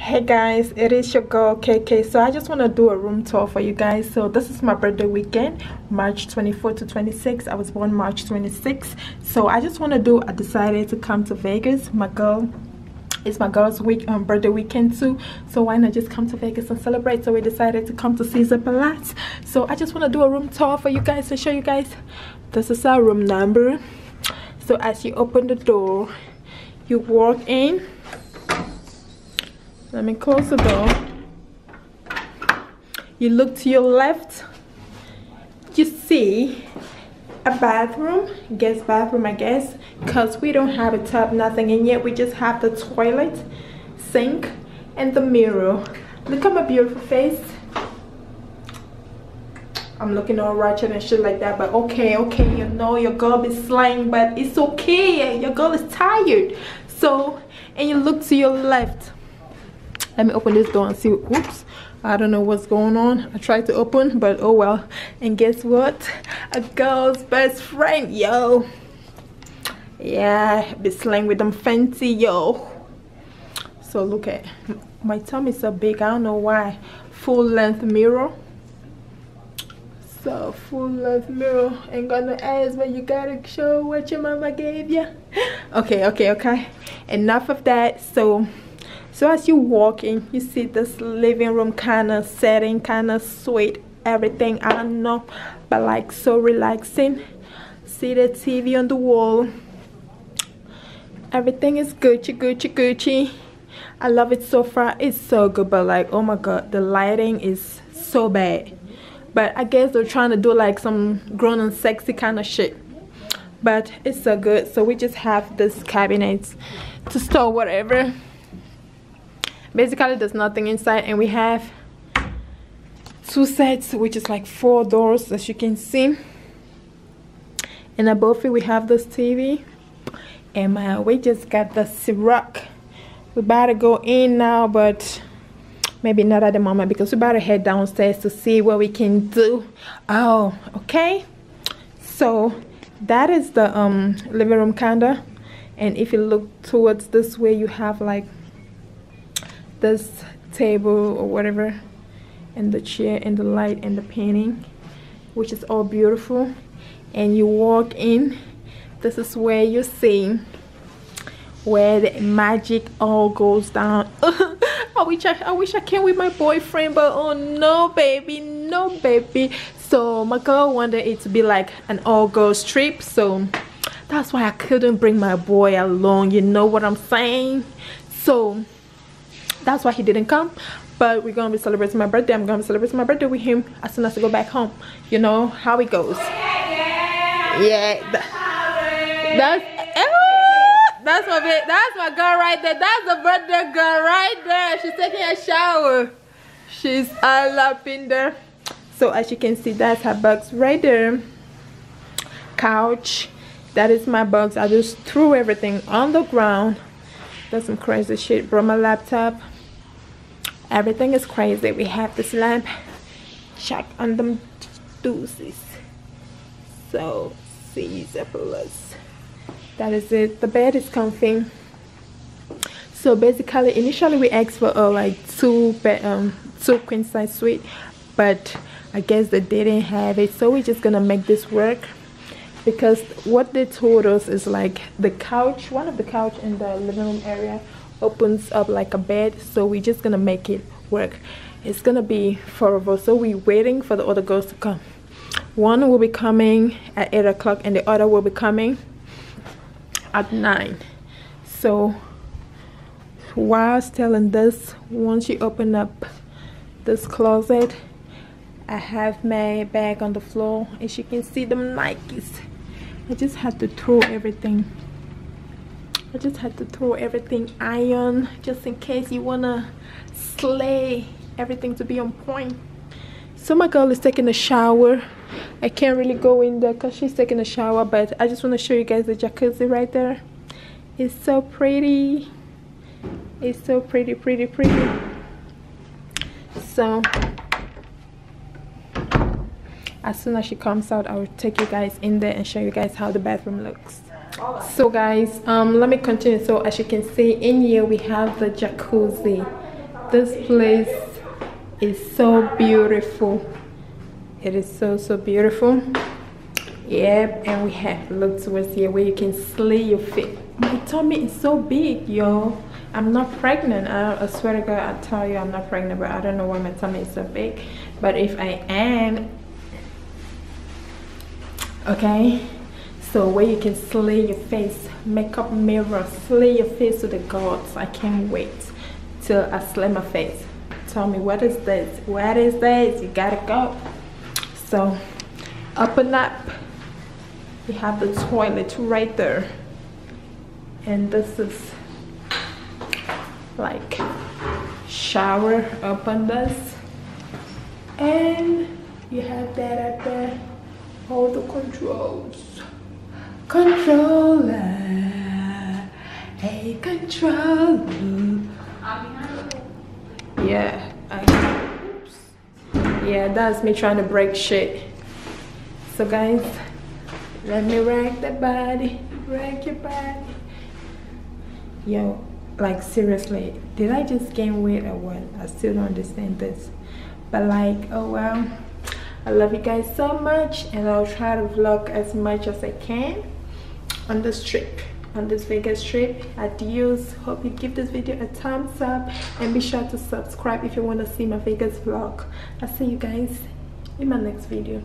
hey guys it is your girl kk so i just want to do a room tour for you guys. So this is my birthday weekend march 24 to 26 i was born march 26 so i just want to do i decided to come to vegas. My girl it's my girl's week um, birthday weekend too. So why not just come to vegas and celebrate? So we decided to come to caesar palace. So i just want to do a room tour for you guys to show you guys. This is our room number. So as you open the door you walk in let me close the door. You look to your left. You see a bathroom guest bathroom i guess because we don't have a tub nothing in yet we just have the toilet sink and the mirror. Look at my beautiful face. I'm looking all ratchet and shit like that but okay okay you know your girl is slaying but it's okay your girl is tired. So and you look to your left let me open this door and see oops i don't know what's going on. I tried to open but oh well. And guess what? A girl's best friend yo. Yeah be slang with them fancy yo. So look at my tummy so big i don't know why. Full length mirror. So full length mirror. Ain't got no ass but you gotta show what your mama gave you okay okay okay. Enough of that. So so as you walk in you see this living room kind of setting kind of sweet everything i don't know but like so relaxing. See the tv on the wall. Everything is gucci gucci gucci. I love it so far. It's so good but like oh my god the lighting is so bad. But i guess they're trying to do like some grown and sexy kind of shit. But it's so good. So we just have this cabinet to store whatever basically there's nothing inside and we have two sets which is like four doors as you can see. And above it we have this TV and uh, we just got the Ciroc. We about to go in now but maybe not at the moment because we about to head downstairs to see what we can do. Oh okay. So that is the um living room kinda. And if you look towards this way you have like this table or whatever and the chair and the light and the painting which is all beautiful. And you walk in this is where you see where the magic all goes down. I wish I, I wish I came with my boyfriend but oh no baby no baby. So my girl wanted it to be like an all girls trip so that's why I couldn't bring my boy along you know what I'm saying? So that's why he didn't come. But we're gonna be celebrating my birthday. I'm gonna be celebrating my birthday with him as soon as i go back home. You know how it goes. Yeah that's uh, that's my that's my girl right there. That's the birthday girl right there. She's taking a shower. She's all up in there. So as you can see that's her box right there. Couch. That is my box. I just threw everything on the ground. That's some crazy shit. Brought my laptop everything is crazy. We have this lamp check on them deuces. So caesar plus that is it. The bed is comfy. So basically initially we asked for like two bed um two queen size suite but i guess they didn't have it. So we're just gonna make this work because what they told us is like the couch one of the couch in the living room area opens up like a bed so we're just gonna make it work. It's gonna be us so we're waiting for the other girls to come. One will be coming at eight o'clock and the other will be coming at nine. So while telling this once you open up this closet I have my bag on the floor as you can see them Nikes. I just had to throw everything I just had to throw everything iron just in case you wanna slay everything to be on point. So my girl is taking a shower. I can't really go in there because she's taking a shower but I just want to show you guys the jacuzzi right there. It's so pretty. It's so pretty pretty pretty. So as soon as she comes out I will take you guys in there and show you guys how the bathroom looks so guys um let me continue. So as you can see in here we have the jacuzzi. This place is so beautiful. It is so so beautiful. Yep and we have look towards here where you can slay your feet my tummy is so big yo i'm not pregnant. I, I swear to god i tell you i'm not pregnant but i don't know why my tummy is so big. But if i am okay so where you can slay your face makeup mirror slay your face to the gods. I can't wait till i slay my face. Tell me what is this? What is this? You gotta go. So up open up. You have the toilet right there. And this is like shower up on this. And you have that up there all the controls controller. Hey controller yeah I, yeah that's me trying to break shit. So guys let me rag the body rag your body. Yo like seriously did i just gain weight or what? I still don't understand this. But like oh well i love you guys so much and i'll try to vlog as much as i can on this trip on this vegas trip. Adios. Hope you give this video a thumbs up. And be sure to subscribe if you want to see my vegas vlog. I'll see you guys in my next video